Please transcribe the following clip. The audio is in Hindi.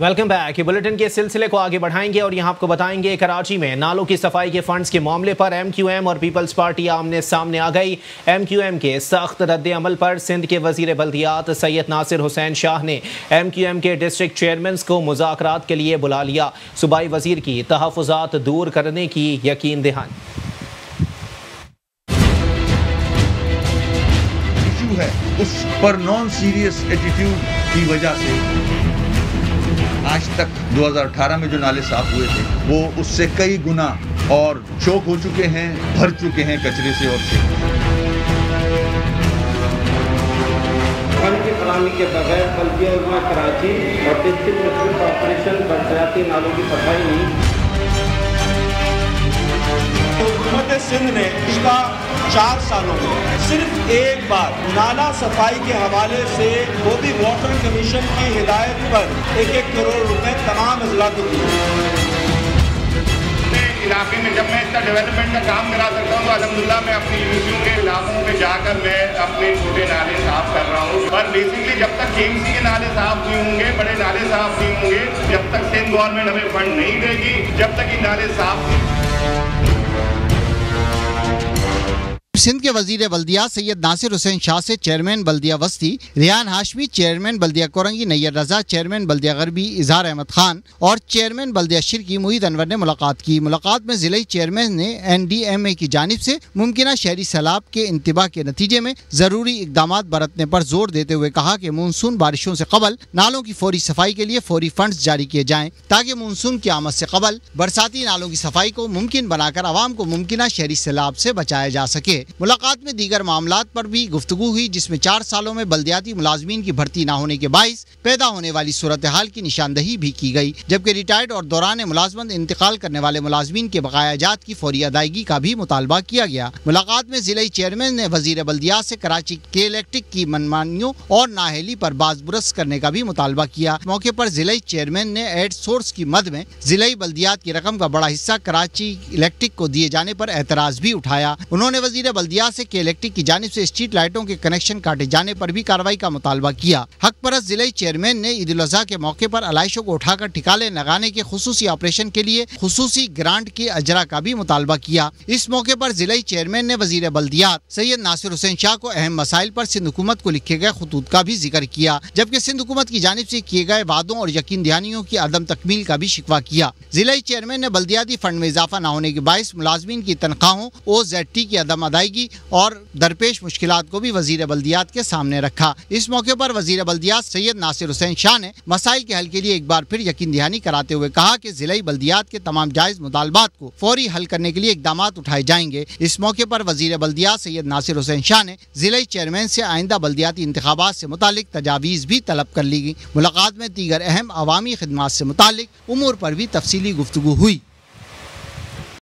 वेलकम बैक बुलेटिन के सिलसिले को आगे बढ़ाएँगे और यहाँ आपको बताएँगे कराची में नालों की सफ़ाई के फंड्स के मामले पर एम क्यू एम और पीपल्स पार्टी आमने सामने आ गई। एम क्यू एम के सख्त रद्द अमल पर सिंध के वज़ीर बल्दियात सैयद नासिर हुसैन शाह ने एम क्यू एम के डिस्ट्रिक्ट चेयरमैन को मुजाकर के लिए बुला लिया। सूबाई वज़ीर की तहफात दूर करने की यकीन दहान। है। उस पर नॉन सीरियस एटीट्यूड की वजह से आज तक 2018 में जो नाले साफ़ हुए थे वो उससे कई गुना और चौक हो चुके हैं भर चुके हैं कचरे से और से। की फरहमी के बगैर बल्दिया कराची और डिस्ट्रिक्ट कॉरपोरेशन बरसाती नालों की सफ़ाई नहीं हुकूमत सिंध ने पिछला चार सालों में सिर्फ़ एक बार नाला सफ़ाई के हवाले से मोदी वाटर कमीशन की हिदायत पर एक एक करोड़ रुपए तमाम अजला को दिए इलाके में जब मैं इसका डेवलपमेंट का काम करा सकता हूँ तो अलहमदिल्ला मैं अपनी यूनिवर्सिटियों के इलाकों में जाकर मैं अपने छोटे नाले साफ़ कर रहा हूँ। पर बेसिकली जब तक के के नाले साफ़ नहीं होंगे, बड़े नाले साफ़ नहीं होंगे, जब तक सिंध गवर्नमेंट हमें फंड नहीं देगी, जब तक ये नाले साफ़ नहीं सिंध के वज़ीर बल्दिया सैयद नासिर हुसैन शाह से चेयरमैन बल्दिया वस्ती, रियान हाशमी चेयरमैन बल्दिया कोरंगी नैयर रजा चेयरमैन बल्दिया गरबी, इजहार अहमद खान और चेयरमैन बल्दिया शिर की मुहिद अनवर ने मुलाकात की। मुलाकात में ज़िले चेयरमैन ने एन डी एम ए की जानब से मुमकिन शहरी सैलाब के इंतबा के नतीजे में ज़रूरी इकदाम बरतने पर ज़ोर देते हुए कहा कि मानसून बारिशों से कबल, नालों की फौरी सफ़ाई के लिए फौरी फंड जारी किए जाएँ ताकि मानसून की आमद से कबल, बरसाती नालों की सफ़ाई को मुमकिन बनाकर आवाम को मुमकिन शहरी सैलाब से बचाया जा सके। मुलाकात में दीगर मामला पर भी गुफ्तु हुई, जिसमें चार सालों में बल्दियाती मुलाजमीन की भर्ती न होने के बायस पैदा होने वाली सूरत हाल की निशानदही भी की गई, जबकि रिटायर्ड और दौरान मुलाजमत इंतकाल करने वाले मुलाजमीन के बकाया जात की फौरी अदायगी का भी मुतालबा किया गया। मुलाकात में ज़िले चेयरमैन ने वज़ीर बल्दिया से कराची के इलेक्ट्रिक की मनमानियों और नाहली पर बाजबुरस करने का भी मुतालबा किया। मौके पर ज़िले चेयरमैन ने एड सोर्स की मद में ज़िले बल्दियात की रकम का बड़ा हिस्सा कराची इलेक्ट्रिक को दिए जाने पर एतराज़ भी उठाया। उन्होंने वज़ीर बल्दिया से इलेक्ट्रिक की जानब से स्ट्रीट लाइटों के कनेक्शन काटे जाने पर भी कार्रवाई का मुतालबा किया। हक परस ज़िले चेयरमैन ने ईद अजहा के मौके पर अलाइशों को उठाकर ठिकाले लगाने के खसूसी ऑपरेशन के लिए खसूसी ग्रांट के अजरा का भी मुतालबा किया। इस मौके पर ज़िले चेयरमैन ने वज़ीर बल्दियात सैयद नासिर हुसैन शाह को अहम मसाइल पर सिंध हुकूमत को लिखे गए खतूत का भी ज़िक्र किया, जबकि सिंध हुकूमत की जानब से किए गए वादों और यकीन दहानियों की अदम तकमील का भी शिकवा किया। ज़िले चेयरमैन ने बल्दियाती फंड में इजाफा न होने के बायस मुलाजमीन की तनख्वाहों ओ जेड टी की अदम अदायगी और दरपेश मुश्किल को भी वज़ीर बल्दियात के सामने रखा। इस मौके पर वज़ीर बल्दियात सैयद नासिर हुसैन शाह ने मसाइल के हल के लिए एक बार फिर यकीन दहानी कराते हुए कहा की ज़िले बल्दियात के तमाम जायज़ मुतालबात को फौरी हल करने के लिए इकदाम उठाए जाएँगे। इस मौके पर वज़ीर बल्दियात सैयद नासिर हुसैन शाह ने ज़िले चेयरमैन से आइंदा बल्दियाती इंतबात से मुतालिक तजावीज़ भी तलब कर ली गई। मुलाकात में दीगर अहम अवामी खदमात से मुतालिक उमूर पर भी तफसीली गुफ्तु हुई।